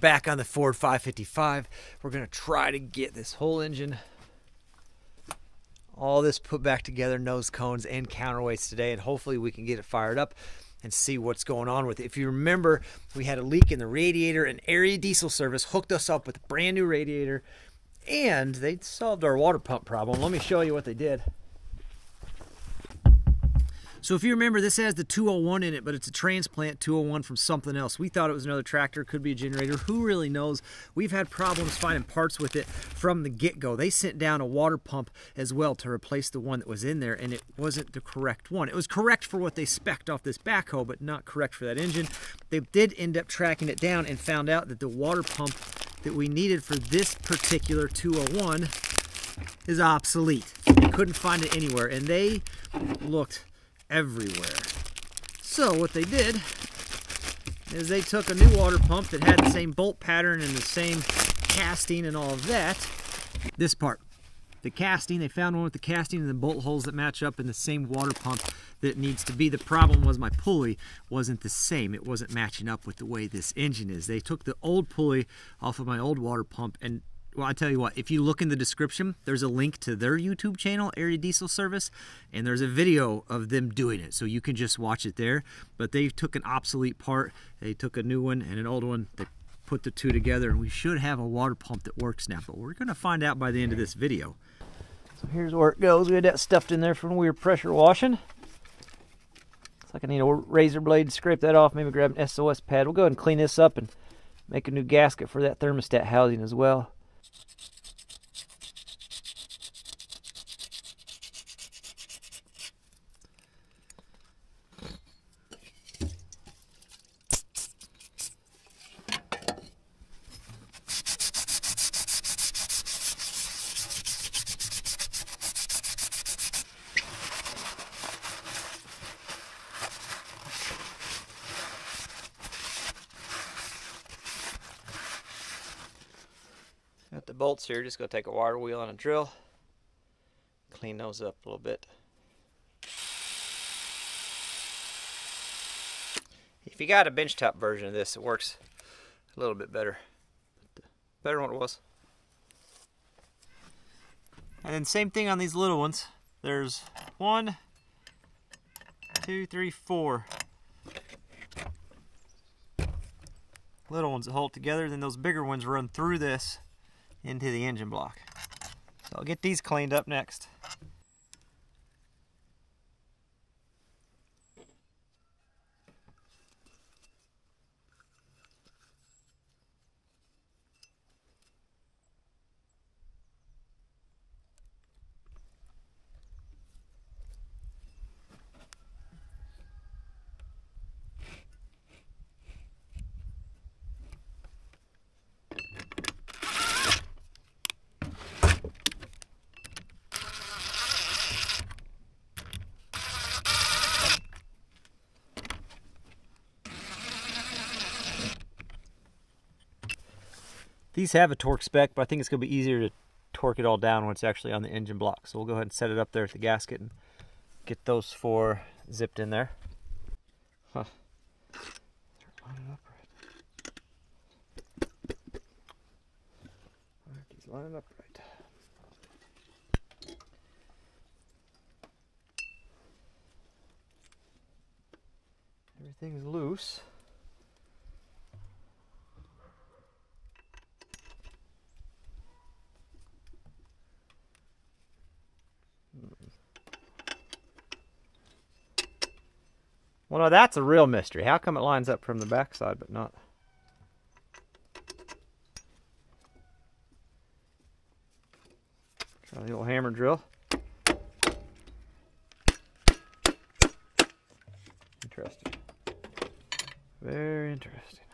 Back on the Ford 555. We're gonna try to get this whole engine, all this put back together, nose cones and counterweights today, and hopefully we can get it fired up and see what's going on with it. If you remember, we had a leak in the radiator and area diesel service hooked us up with a brand new radiator and they solved our water pump problem. Let me show you what they did. So if you remember, this has the 201 in it, but it's a transplant 201 from something else. We thought it was another tractor, could be a generator. Who really knows? We've had problems finding parts with it from the get-go. They sent down a water pump as well to replace the one that was in there, and it wasn't the correct one. It was correct for what they spec'd off this backhoe, but not correct for that engine. They did end up tracking it down and found out that the water pump that we needed for this particular 201 is obsolete. They couldn't find it anywhere, and they looked everywhere. So what they did is they took a new water pump that had the same bolt pattern and the same casting and all of that. This part. The casting, they found one with the casting and the bolt holes that match up in the same water pump that needs to be. The problem was my pulley wasn't the same. It wasn't matching up with the way this engine is. They took the old pulley off of my old water pump and well, I tell you what, if you look in the description, there's a link to their YouTube channel, Area Diesel Service, and there's a video of them doing it. So you can just watch it there. But they took an obsolete part, they took a new one and an old one, they put the two together, and we should have a water pump that works now. But we're going to find out by the end of this video. So here's where it goes. We had that stuffed in there from when we were pressure washing. Looks like I need a razor blade to scrape that off. Maybe grab an SOS pad. We'll go ahead and clean this up and make a new gasket for that thermostat housing as well. Got the bolts here, just gonna take a wire wheel and a drill, clean those up a little bit. If you got a benchtop version of this, it works a little bit better. Better than what it was. And then same thing on these little ones. There's one, two, three, four little ones that hold together. Then those bigger ones run through this into the engine block. So I'll get these cleaned up next. These have a torque spec, but I think it's going to be easier to torque it all down when it's actually on the engine block. So we'll go ahead and set it up there at the gasket and get those four zipped in there. Huh. Lining up right. Everything's loose. Well, that's a real mystery. How come it lines up from the backside but not? Try the old hammer drill. Interesting. Very interesting.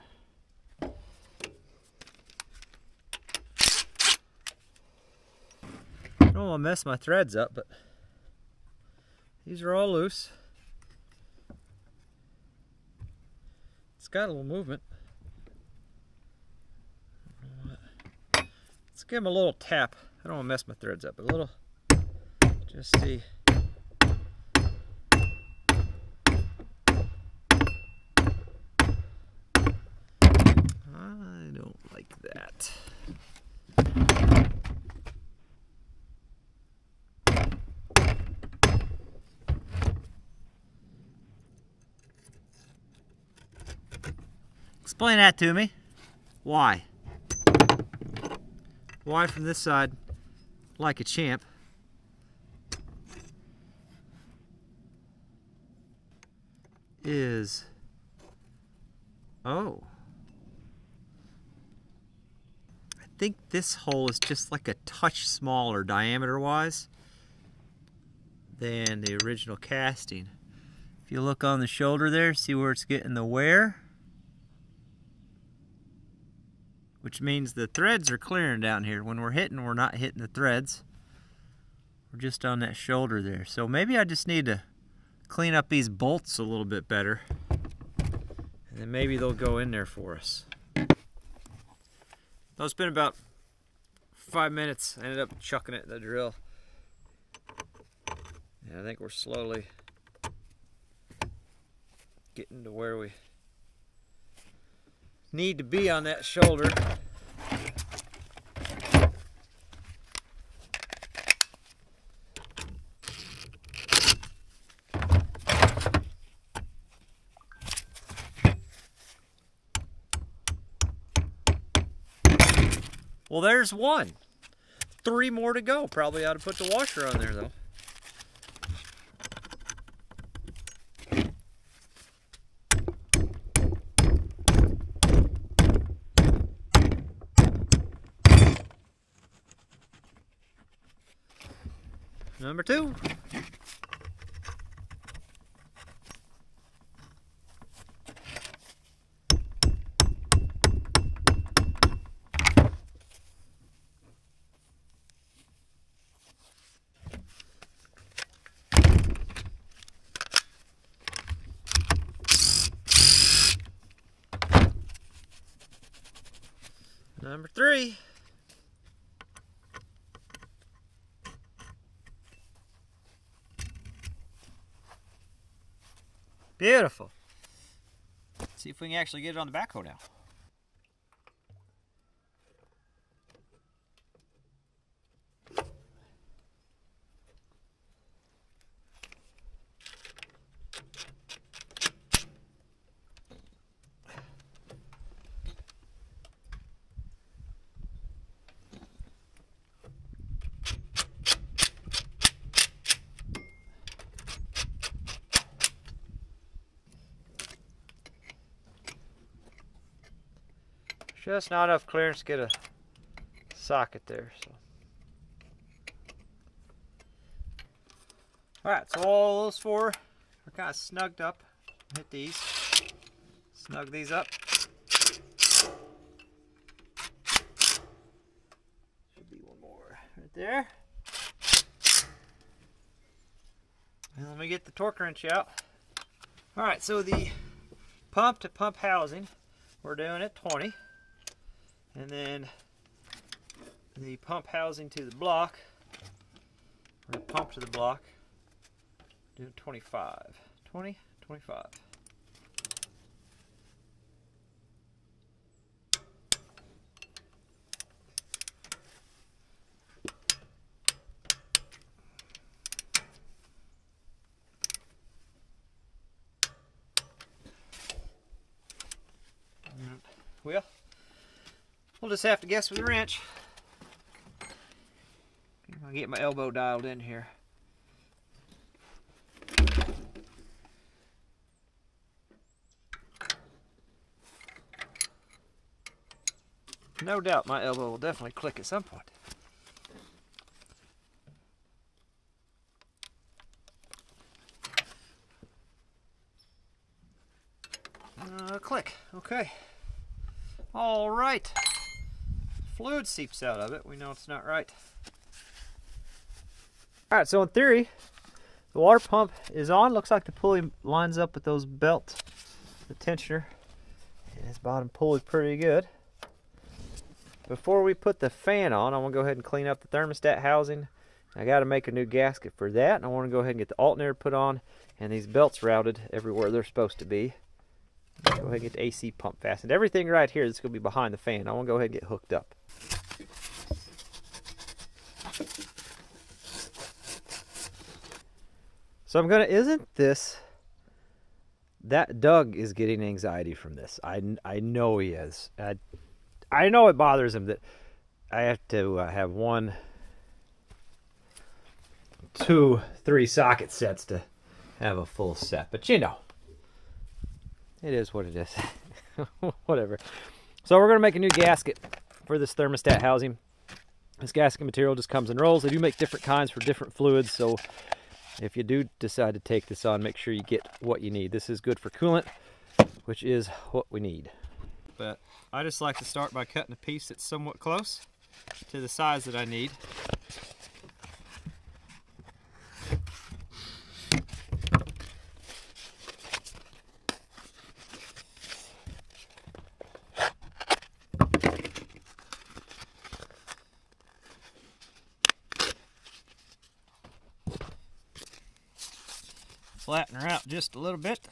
I don't want to mess my threads up, but these are all loose. It's got a little movement. Let's give him a little tap. I don't want to mess my threads up, but a little, just see. I don't like that. Explain that to me. Why? Why from this side like a champ? Is oh I think this hole is just like a touch smaller diameter wise than the original casting. If you look on the shoulder there, see where it's getting the wear? Which means the threads are clearing down here. When we're hitting, we're not hitting the threads. We're just on that shoulder there. So maybe I just need to clean up these bolts a little bit better. And then maybe they'll go in there for us. So it's been about five minutes. I ended up chucking it in the drill. And I think we're slowly getting to where we need to be on that shoulder. Well, there's one. Three more to go. Probably ought to put the washer on there, though. Number two. Number three. Beautiful. Let's see if we can actually get it on the backhoe now. Just not enough clearance to get a socket there. So. Alright, so all those four are kind of snugged up. Hit these. Snug these up. Should be one more right there. And let me get the torque wrench out. Alright, so the pump to pump housing, we're doing at 20. And then the pump housing to the block, or pump to the block, do 25. 20, 25. Well, We'll just have to guess with the wrench. I'll get my elbow dialed in here. No doubt my elbow will definitely click at some point. Uh, click. Okay. All right fluid seeps out of it, we know it's not right. All right, so in theory, the water pump is on. Looks like the pulley lines up with those belts, the tensioner, and its bottom pulley pretty good. Before we put the fan on, I want to go ahead and clean up the thermostat housing. I got to make a new gasket for that, and I want to go ahead and get the alternator put on and these belts routed everywhere they're supposed to be. Go ahead and get the AC pump fastened. Everything right here is going to be behind the fan. I want to go ahead and get hooked up. So I'm going to, isn't this, that Doug is getting anxiety from this. I, I know he is. I, I know it bothers him that I have to uh, have one, two, three socket sets to have a full set. But you know, it is what it is. Whatever. So we're going to make a new gasket for this thermostat housing. This gasket material just comes in rolls. They do make different kinds for different fluids. So if you do decide to take this on, make sure you get what you need. This is good for coolant, which is what we need. But I just like to start by cutting a piece that's somewhat close to the size that I need. Flatten her out just a little bit.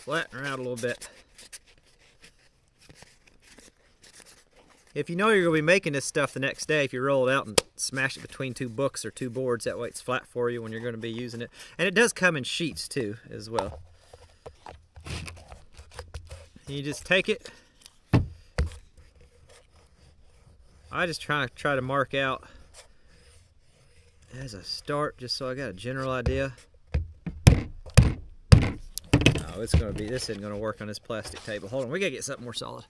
Flatten her out a little bit. If you know you're going to be making this stuff the next day, if you roll it out and smash it between two books or two boards, that way it's flat for you when you're going to be using it. And it does come in sheets too, as well. You just take it. I just try to try to mark out as a start, just so I got a general idea. It's gonna be, this isn't gonna work on this plastic table. Hold on, we gotta get something more solid.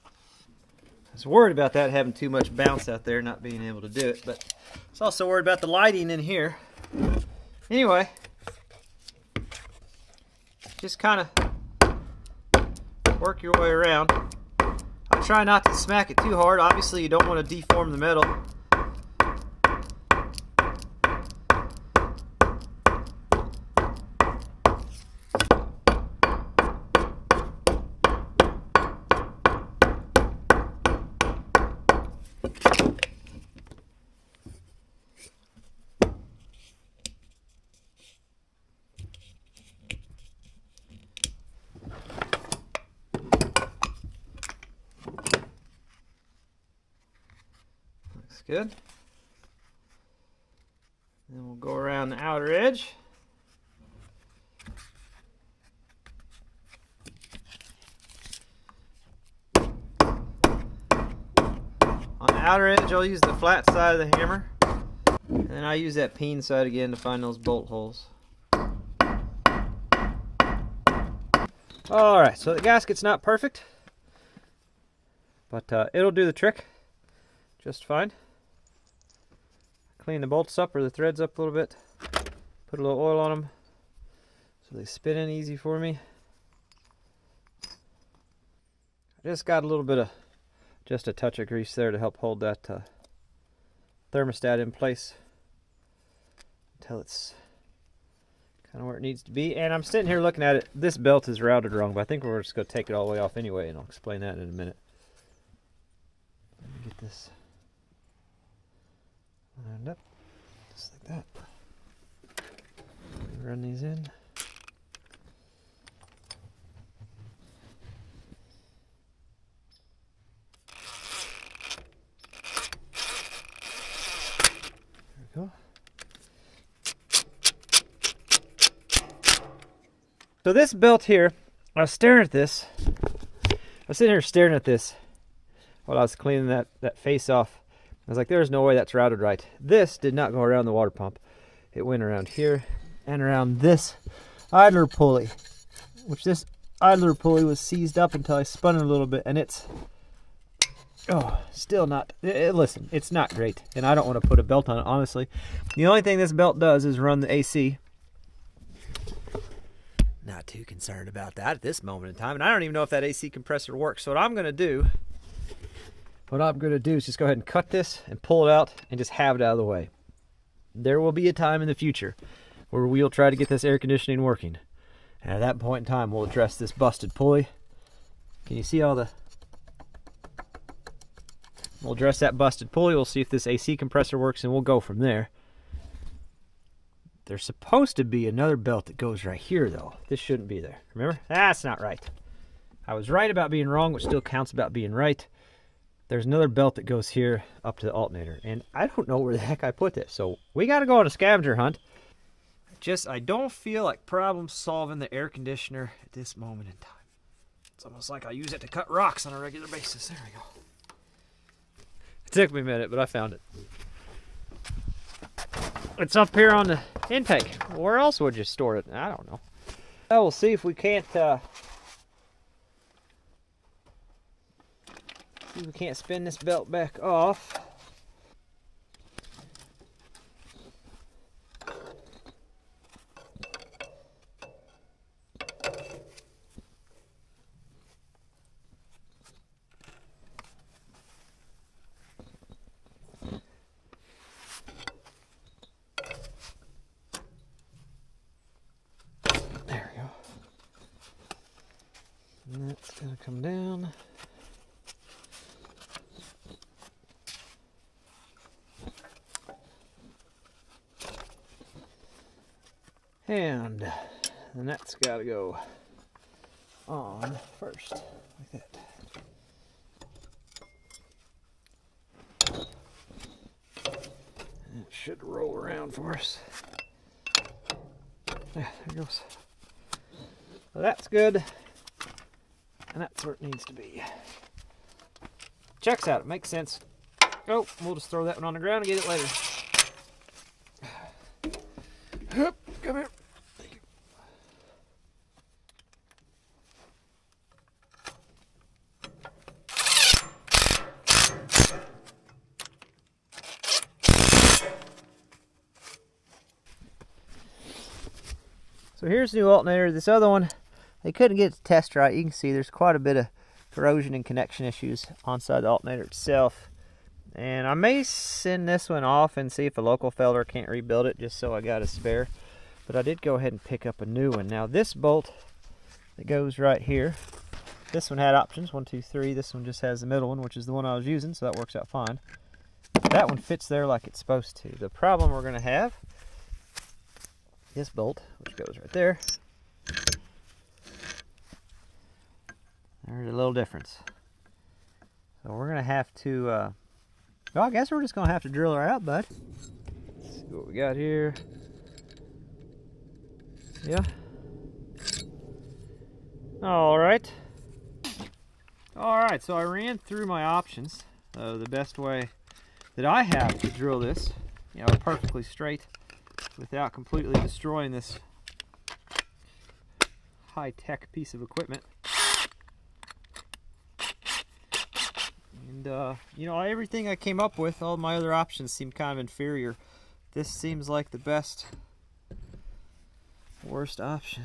I was worried about that having too much bounce out there, not being able to do it, but I was also worried about the lighting in here. Anyway, just kind of work your way around. I try not to smack it too hard. Obviously, you don't want to deform the metal. Good. Then we'll go around the outer edge. On the outer edge, I'll use the flat side of the hammer. And then I use that peen side again to find those bolt holes. Alright, so the gasket's not perfect, but uh, it'll do the trick just fine clean the bolts up or the threads up a little bit. Put a little oil on them so they spin in easy for me. I just got a little bit of, just a touch of grease there to help hold that uh, thermostat in place until it's kind of where it needs to be. And I'm sitting here looking at it. This belt is routed wrong, but I think we're just going to take it all the way off anyway, and I'll explain that in a minute. Let me get this lined up, just like that. Run these in. There we go. So this belt here, I was staring at this. I was sitting here staring at this while I was cleaning that, that face off I was like, there's no way that's routed right. This did not go around the water pump. It went around here and around this idler pulley, which this idler pulley was seized up until I spun it a little bit, and it's, oh, still not, it, it, listen, it's not great, and I don't want to put a belt on it, honestly. The only thing this belt does is run the AC. Not too concerned about that at this moment in time, and I don't even know if that AC compressor works, so what I'm going to do what I'm going to do is just go ahead and cut this and pull it out and just have it out of the way. There will be a time in the future where we'll try to get this air conditioning working. And at that point in time, we'll address this busted pulley. Can you see all the... We'll address that busted pulley. We'll see if this AC compressor works and we'll go from there. There's supposed to be another belt that goes right here, though. This shouldn't be there. Remember? That's not right. I was right about being wrong, which still counts about being right. There's another belt that goes here up to the alternator, and I don't know where the heck I put this. So we got to go on a scavenger hunt. Just, I don't feel like problem solving the air conditioner at this moment in time. It's almost like I use it to cut rocks on a regular basis. There we go. It took me a minute, but I found it. It's up here on the intake. Where else would you store it? I don't know. Well, we'll see if we can't uh, we can't spin this belt back off. And that's going to come down. And net's got to go on first, like that. And it should roll around for us. Yeah, there goes. Well, that's good. And that's where it needs to be. Checks out. It makes sense. Oh, we'll just throw that one on the ground and get it later. Hup, come here. So here's the new alternator. This other one they couldn't get it to test right. You can see there's quite a bit of corrosion and connection issues on inside the alternator itself. And I may send this one off and see if a local felder can't rebuild it just so I got a spare. But I did go ahead and pick up a new one. Now this bolt that goes right here, this one had options, one, two, three. This one just has the middle one, which is the one I was using, so that works out fine. That one fits there like it's supposed to. The problem we're gonna have, this bolt, which goes right there, There's a little difference. So we're gonna have to, uh, well, I guess we're just gonna have to drill her out, bud. Let's see what we got here. Yeah. All right. All right, so I ran through my options. Uh, the best way that I have to drill this, you know, perfectly straight without completely destroying this high-tech piece of equipment. And, uh, you know, everything I came up with, all my other options seem kind of inferior. This seems like the best, worst option.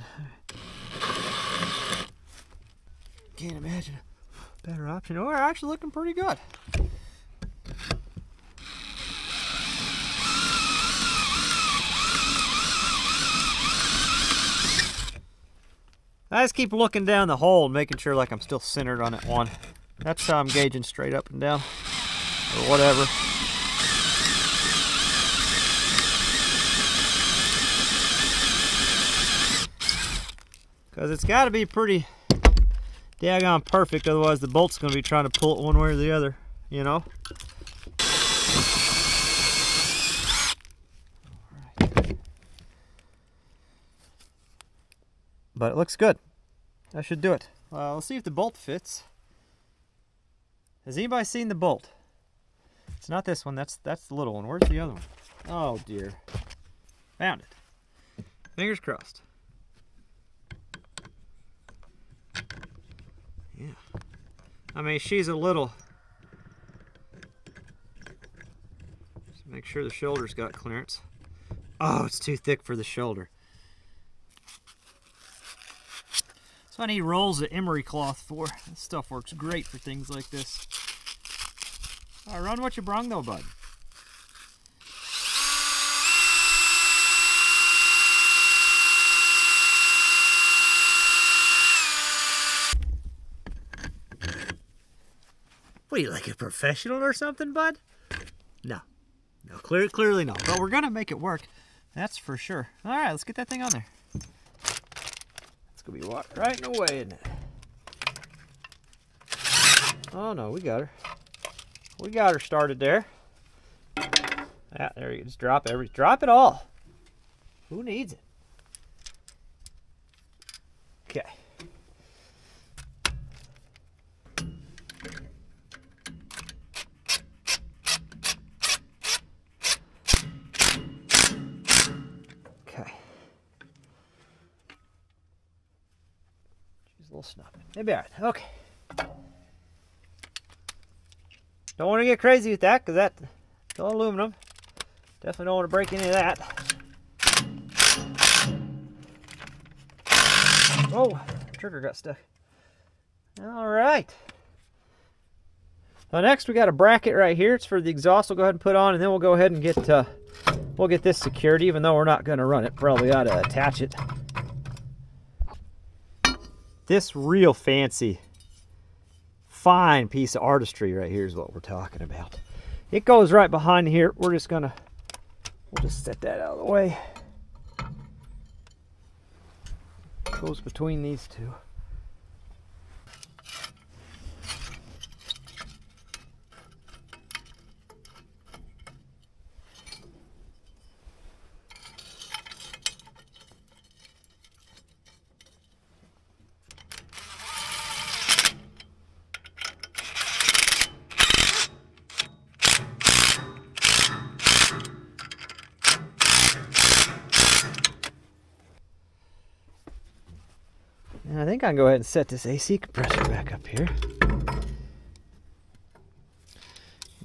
Can't imagine a better option. Oh, we're actually looking pretty good. I just keep looking down the hole and making sure like I'm still centered on that one. That's how I'm gauging straight up and down or whatever. Because it's got to be pretty daggone perfect, otherwise the bolt's going to be trying to pull it one way or the other, you know? But it looks good. That should do it. Well, let's see if the bolt fits. Has anybody seen the bolt? It's not this one. That's that's the little one. Where's the other one? Oh dear. Found it. Fingers crossed. Yeah. I mean, she's a little. Just make sure the shoulder's got clearance. Oh, it's too thick for the shoulder. So I need rolls of emery cloth for. This stuff works great for things like this. All right, run what you brung though, bud. What are you like a professional or something, bud? No, no, clear, clearly not. But we're gonna make it work. That's for sure. All right, let's get that thing on there. Gonna be walking right in the way, isn't it? Oh no, we got her. We got her started there. Yeah, there you. Just drop every drop it all. Who needs it? Okay. Okay. She's a little snuffy. Maybe all right. Okay. Don't want to get crazy with that because that's all aluminum. Definitely don't want to break any of that. Oh, trigger got stuck. All right. Now next we got a bracket right here. It's for the exhaust. We'll go ahead and put on, and then we'll go ahead and get uh, we'll get this secured. Even though we're not going to run it, probably ought to attach it. This real fancy, fine piece of artistry right here is what we're talking about. It goes right behind here. We're just gonna we'll just set that out of the way. Goes between these two. Can go ahead and set this AC compressor back up here.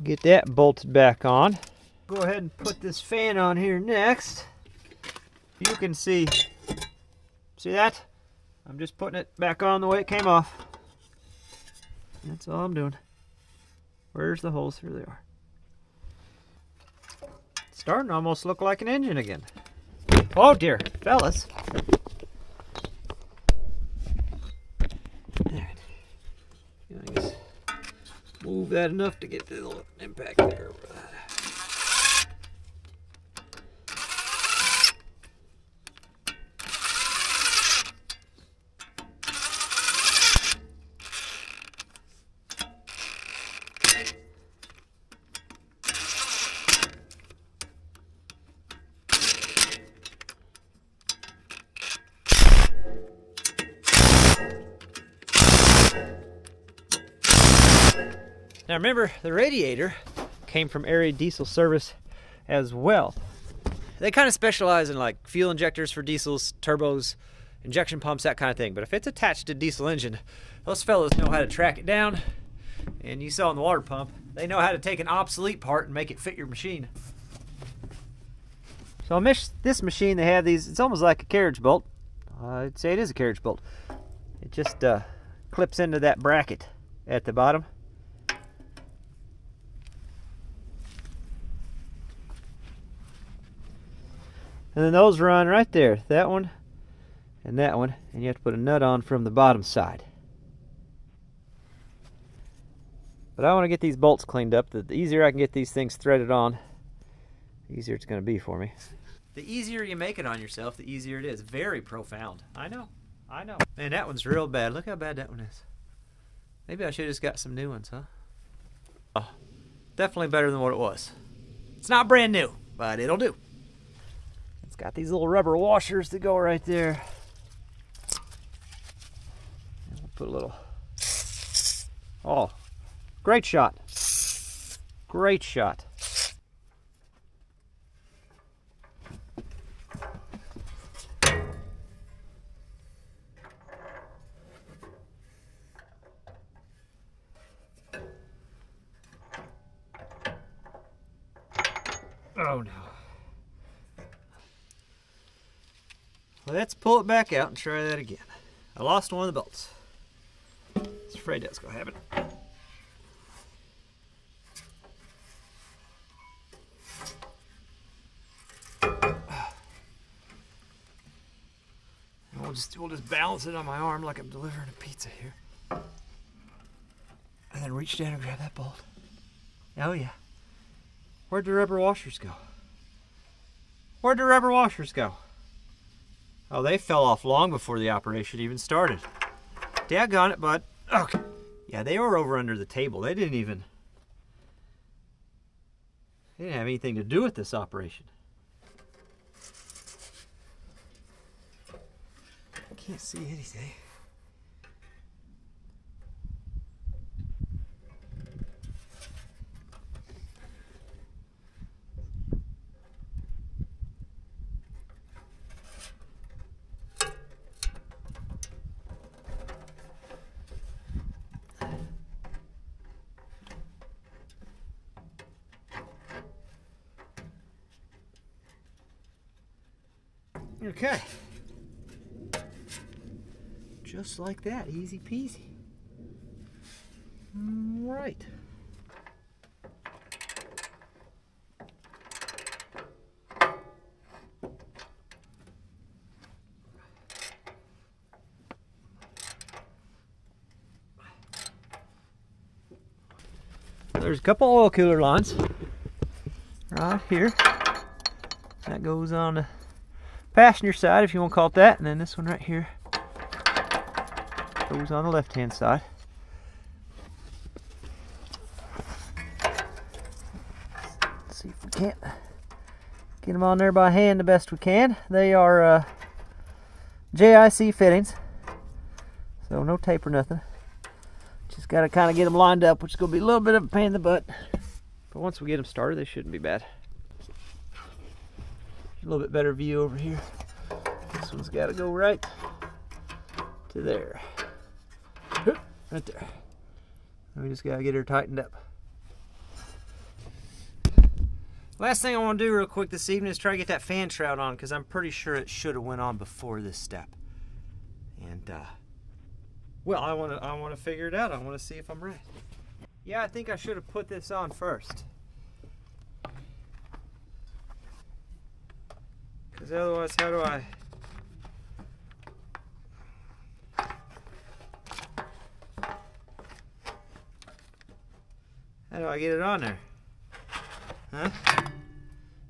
Get that bolted back on. Go ahead and put this fan on here next. You can see, see that? I'm just putting it back on the way it came off. That's all I'm doing. Where's the holes? Here they are. It's starting to almost look like an engine again. Oh dear, fellas. Alright. Yeah, I guess that enough to get the impact there. Now remember, the radiator came from Area Diesel Service as well. They kind of specialize in like fuel injectors for diesels, turbos, injection pumps, that kind of thing. But if it's attached to a diesel engine, those fellows know how to track it down. And you saw in the water pump, they know how to take an obsolete part and make it fit your machine. So on this machine, they have these, it's almost like a carriage bolt. I'd say it is a carriage bolt. It just uh, clips into that bracket at the bottom. And then those run right there, that one and that one, and you have to put a nut on from the bottom side. But I want to get these bolts cleaned up. The easier I can get these things threaded on, the easier it's going to be for me. The easier you make it on yourself, the easier it is. Very profound. I know. I know. Man, that one's real bad. Look how bad that one is. Maybe I should have just got some new ones, huh? Oh, definitely better than what it was. It's not brand new, but it'll do. Got these little rubber washers that go right there. And we'll put a little. Oh, great shot. Great shot. Oh no. Let's pull it back out and try that again. I lost one of the bolts. I was afraid that's going to happen. And we'll just we'll just balance it on my arm like I'm delivering a pizza here. And then reach down and grab that bolt. Oh yeah. Where'd the rubber washers go? Where'd the rubber washers go? Oh, they fell off long before the operation even started. Daggone it, bud. Okay. Yeah, they were over under the table. They didn't even... They didn't have anything to do with this operation. I can't see anything. Okay. Just like that, easy peasy. Right. There's a couple oil cooler lines right here. That goes on the passenger side, if you want to call it that, and then this one right here goes on the left hand side. Let's see if we can't get them on there by hand the best we can. They are uh, JIC fittings, so no tape or nothing. Just got to kind of get them lined up, which is going to be a little bit of a pain in the butt. But once we get them started, they shouldn't be bad. A little bit better view over here. This one's got to go right to there. Right there. And we just got to get her tightened up. Last thing I want to do real quick this evening is try to get that fan shroud on because I'm pretty sure it should have went on before this step. And, uh, well, I want to I want to figure it out. I want to see if I'm right. Yeah, I think I should have put this on first. Because otherwise, how do I... How do I get it on there? Huh?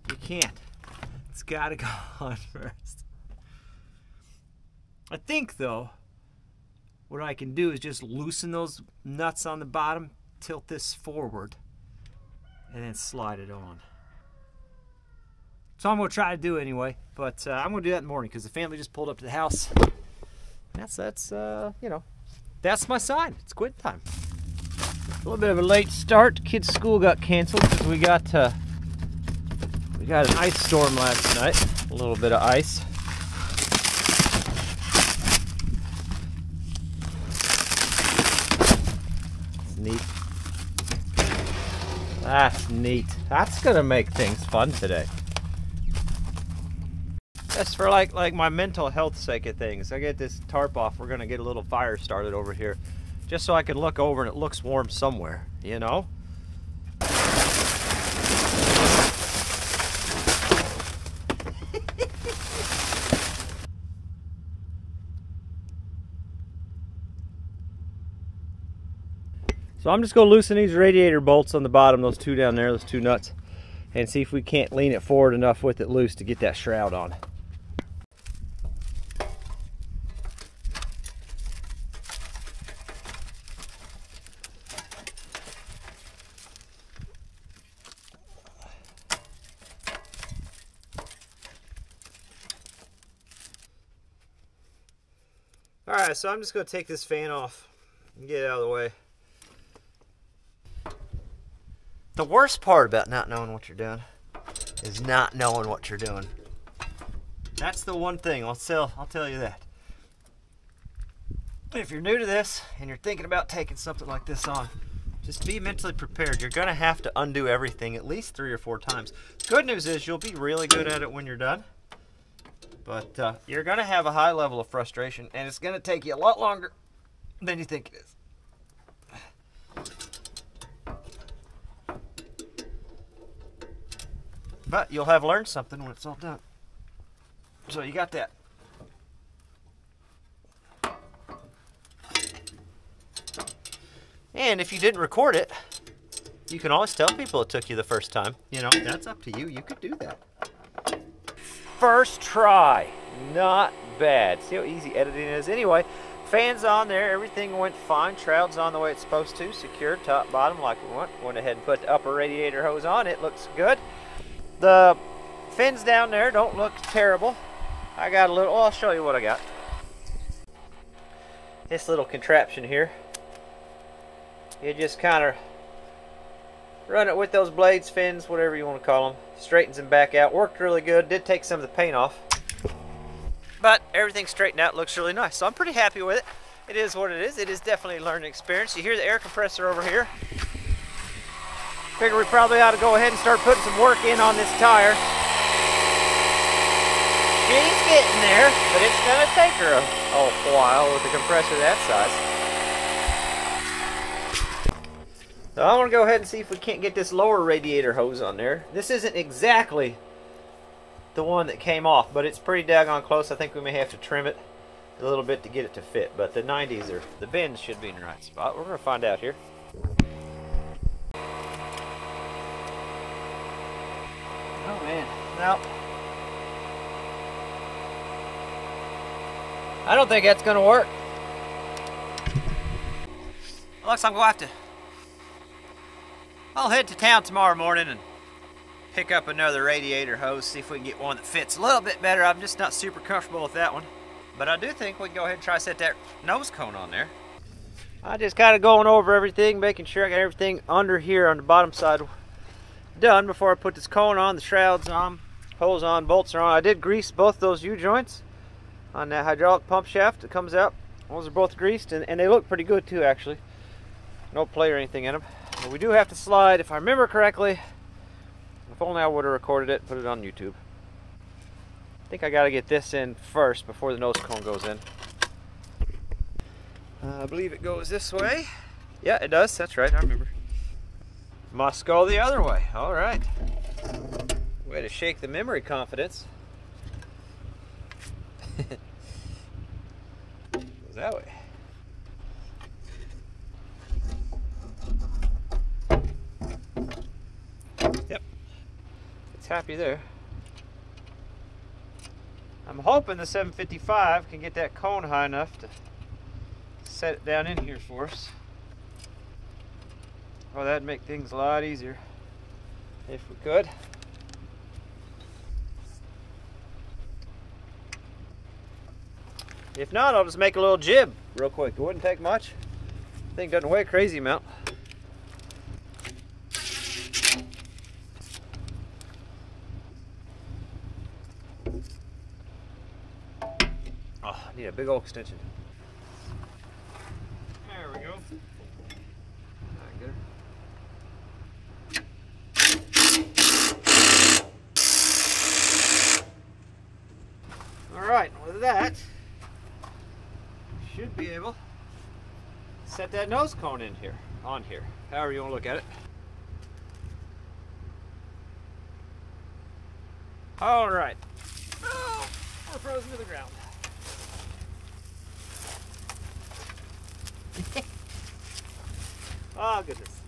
You can't. It's gotta go on first. I think, though, what I can do is just loosen those nuts on the bottom, tilt this forward, and then slide it on. So I'm to try to do anyway, but uh, I'm to do that in the morning because the family just pulled up to the house. That's, that's uh, you know, that's my sign. It's quit time. A little bit of a late start. Kids' school got canceled because we got, uh, we got an ice storm last night. A little bit of ice. That's neat. That's neat. That's to make things fun today. That's for like like my mental health sake of things. I get this tarp off. We're gonna get a little fire started over here, just so I can look over and it looks warm somewhere. You know. So I'm just to loosen these radiator bolts on the bottom, those two down there, those two nuts, and see if we can't lean it forward enough with it loose to get that shroud on. So I'm just gonna take this fan off and get it out of the way. The worst part about not knowing what you're doing is not knowing what you're doing. That's the one thing, I'll tell, I'll tell you that. If you're new to this and you're thinking about taking something like this on, just be mentally prepared. You're gonna have to undo everything at least three or four times. Good news is you'll be really good at it when you're done. But uh, you're going to have a high level of frustration, and it's going to take you a lot longer than you think it is. But you'll have learned something when it's all done. So you got that. And if you didn't record it, you can always tell people it took you the first time. You know, that's up to you. You could do that. First try. Not bad. See how easy editing is? Anyway, fans on there. Everything went fine. Shroud's on the way it's supposed to. Secure top, bottom like we want. Went ahead and put the upper radiator hose on. It looks good. The fins down there don't look terrible. I got a little, well, I'll show you what I got. This little contraption here. You just kind of run it with those blades, fins, whatever you want to call them. Straightens them back out. Worked really good. Did take some of the paint off. But everything straightened out. Looks really nice. So I'm pretty happy with it. It is what it is. It is definitely a learning experience. You hear the air compressor over here. Figure we probably ought to go ahead and start putting some work in on this tire. She's getting there, but it's going to take her a, a while with a compressor that size. So I want to go ahead and see if we can't get this lower radiator hose on there. This isn't exactly the one that came off, but it's pretty daggone close. I think we may have to trim it a little bit to get it to fit, but the 90s are, the bends should be in the right spot. We're going to find out here. Oh man, now I don't think that's gonna work. Looks like I'm gonna have to. I'll head to town tomorrow morning and pick up another radiator hose, see if we can get one that fits a little bit better. I'm just not super comfortable with that one. But I do think we can go ahead and try to set that nose cone on there. I just kind of going over everything, making sure I got everything under here on the bottom side done before I put this cone on, the shrouds on, hose on, bolts are on. I did grease both those U-joints on that hydraulic pump shaft that comes out. Those are both greased and, and they look pretty good too actually. No play or anything in them. But we do have to slide, if I remember correctly, if only I would have recorded it put it on YouTube. I think I got to get this in first before the nose cone goes in. Uh, I believe it goes this way. Yeah, it does. That's right. I remember. Must go the other way. All right. Way to shake the memory confidence. Goes that way. It's happy there. I'm hoping the 755 can get that cone high enough to set it down in here for us. Well, that'd make things a lot easier if we could. If not, I'll just make a little jib real quick. It wouldn't take much. Thing doesn't weigh a crazy amount. A big old extension. There we go. All right, with that, should be able to set that nose cone in here, on here, however you want to look at it. All right. Oh, we're frozen to the ground. Oh, goodness.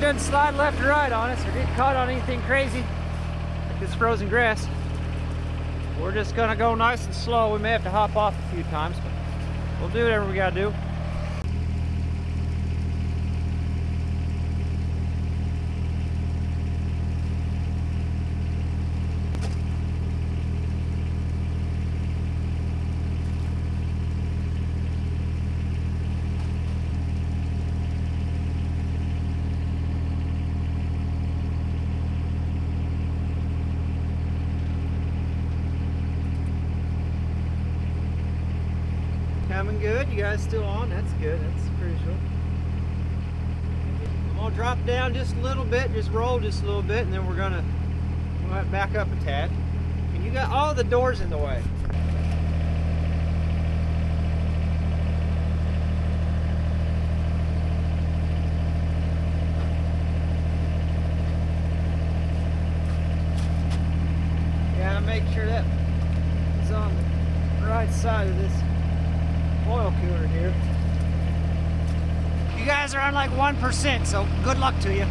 Doesn't slide left or right on us or get caught on anything crazy like this frozen grass, we're just gonna go nice and slow. We may have to hop off a few times, but we'll do whatever we gotta do. Coming good. You guys still on? That's good. That's crucial. I'm gonna drop down just a little bit, just roll just a little bit, and then we're gonna, we're back up a tad. And you got all the doors in the way. Make sure that is on the right side of this oil cooler here. You guys are on like 1%, so good luck to you.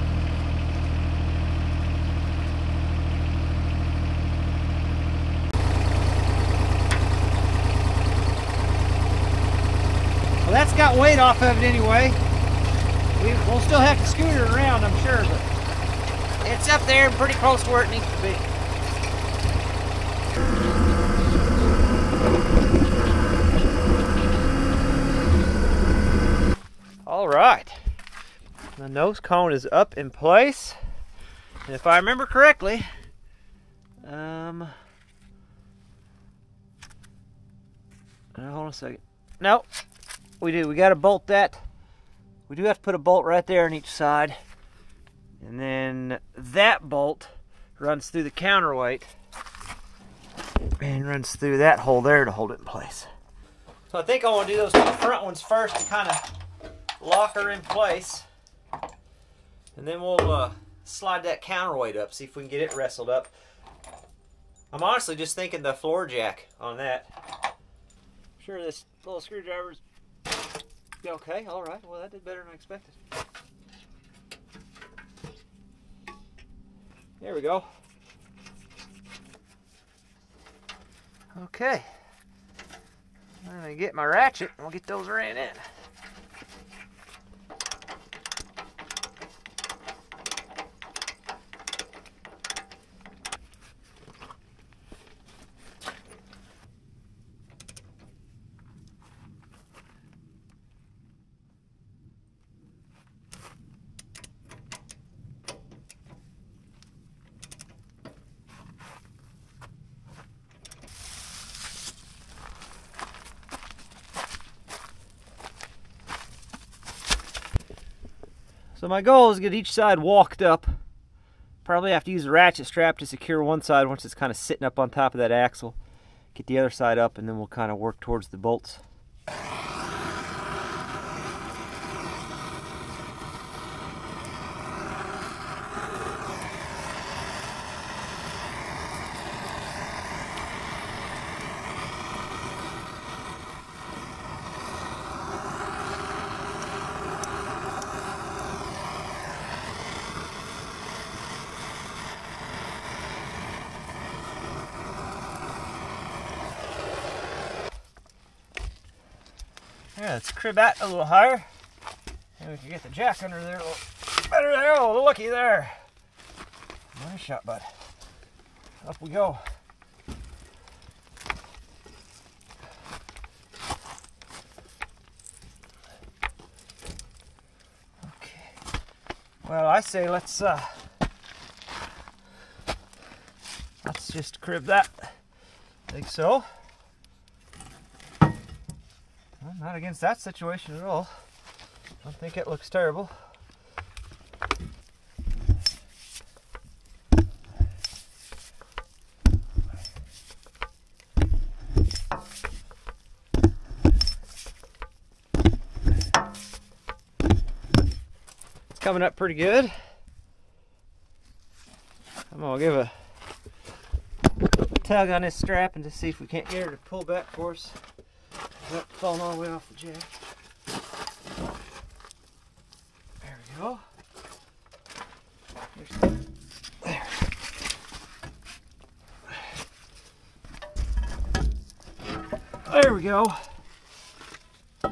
Well, that's got weight off of it anyway. We, will still have to scoot it around, I'm sure, but it's up there and pretty close to where it needs to be. All right, the nose cone is up in place. And if I remember correctly, um, uh, hold on a second. No, we do. We got to bolt that. We do have to put a bolt right there on each side. And then that bolt runs through the counterweight and runs through that hole there to hold it in place. So I think I want to do those front ones first to kind of lock her in place. And then we'll uh, slide that counterweight up, see if we can get it wrestled up. I'm honestly just thinking the floor jack on that. I'm sure this little screwdriver's okay. All right. Well, that did better than I expected. There we go. Okay. I'm gonna get my ratchet and we'll get those ran in. So my goal is to get each side walked up. Probably have to use a ratchet strap to secure one side once it's kind of sitting up on top of that axle. Get the other side up and then we'll kind of work towards the bolts. Crib that a little higher. And we can get the jack under there a little better there. Oh, looky there. Nice shot, bud. Up we go. Okay. Well, I say let's uh let's just crib that. Like so. Well, not against that situation at all. I don't think it looks terrible. It's coming up pretty good. I'm gonna give a tug on this strap and just see if we can't get her to pull back for us. Without falling all the way off the jack. There we go. There's there. There we go. Oh,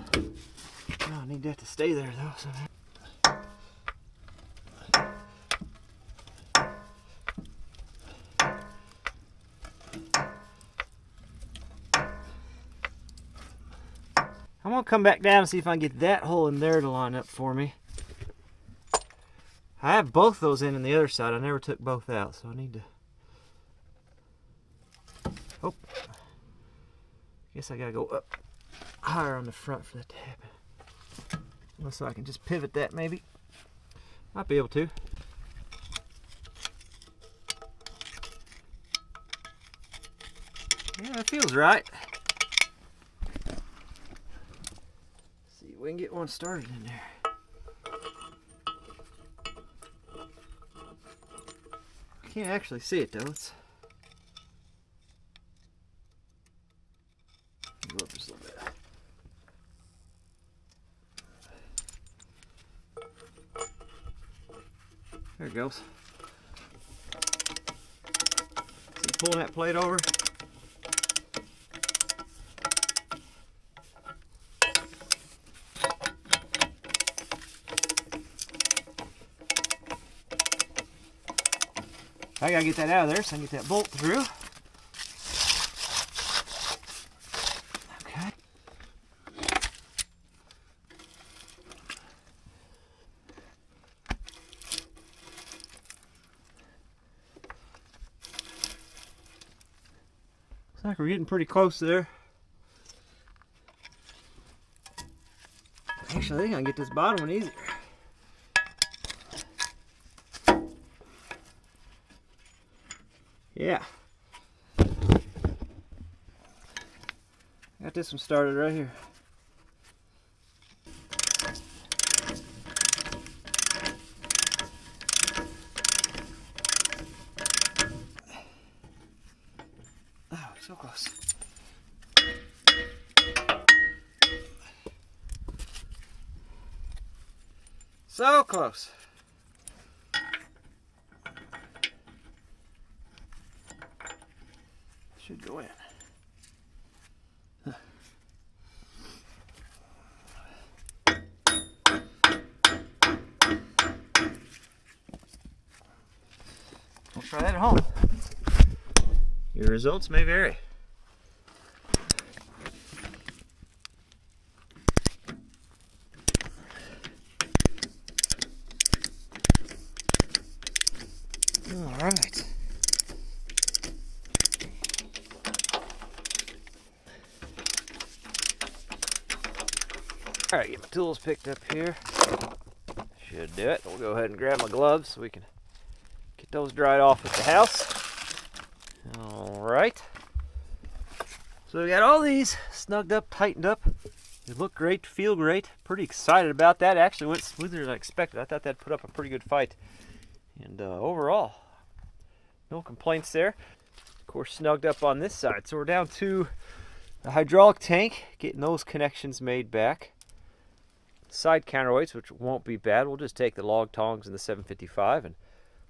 I need that to stay there though. So come back down and see if I can get that hole in there to line up for me. I have both those in on the other side. I never took both out, so I need to. Oh, guess I gotta go up higher on the front for that to happen. So I can just pivot that maybe. Might be able to. Yeah, that feels right. see if we can get one started in there. I Can't actually see it though. Bit. There it goes. See, pulling that plate over. I gotta get that out of there so I can get that bolt through. Okay. Looks like we're getting pretty close there. Actually, I think I can get this bottom one easier. Yeah. Got this one started right here. Oh, so close. So close. Should go in. We'll try that at home. Your results may vary. All right. All right, get my tools picked up here. Should do it. We'll go ahead and grab my gloves so we can get those dried off at the house. All right. So we got all these snugged up, tightened up. They look great, feel great. Pretty excited about that. Actually went smoother than I expected. I thought that'd put up a pretty good fight. And uh, overall, no complaints there. Of course, snugged up on this side. So we're down to the hydraulic tank, getting those connections made back side counterweights, which won't be bad. We'll just take the log tongs and the 755 and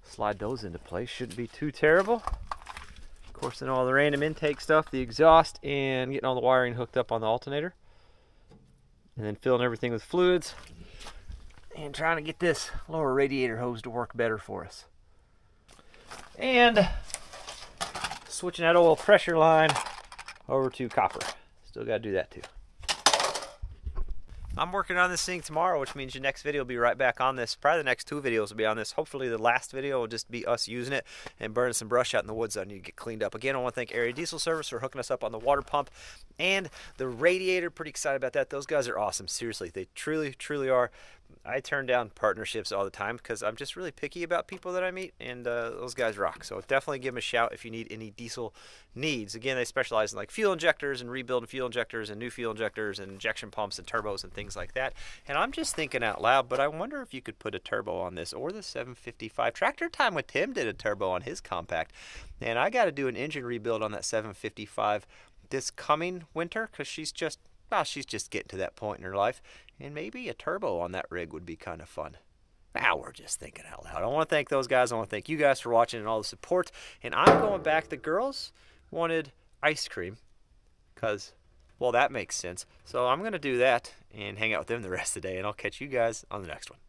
slide those into place. Shouldn't be too terrible. Of course, then all the random intake stuff, the exhaust, and getting all the wiring hooked up on the alternator. And then filling everything with fluids. And trying to get this lower radiator hose to work better for us. And switching that oil pressure line over to copper. Still got to do that too. I'm working on this thing tomorrow, which means your next video will be right back on this. Probably the next two videos will be on this. Hopefully the last video will just be us using it and burning some brush out in the woods that need to get cleaned up. Again, I want to thank Area Diesel Service for hooking us up on the water pump and the radiator. Pretty excited about that. Those guys are awesome. Seriously, they truly, truly are. I turn down partnerships all the time because I'm just really picky about people that I meet, and uh, those guys rock. So definitely give them a shout if you need any diesel needs. Again, they specialize in like fuel injectors and rebuilding fuel injectors and new fuel injectors and injection pumps and turbos and things like that. And I'm just thinking out loud, but I wonder if you could put a turbo on this or the 755. Tractor Time with Tim did a turbo on his compact, and I got to do an engine rebuild on that 755 this coming winter because she's just well, she's just getting to that point in her life, and maybe a turbo on that rig would be kind of fun. Now we're just thinking out loud. I want to thank those guys. I want to thank you guys for watching and all the support. And I'm going back. The girls wanted ice cream because well, that makes sense. So I'm going to do that and hang out with them the rest of the day, and I'll catch you guys on the next one.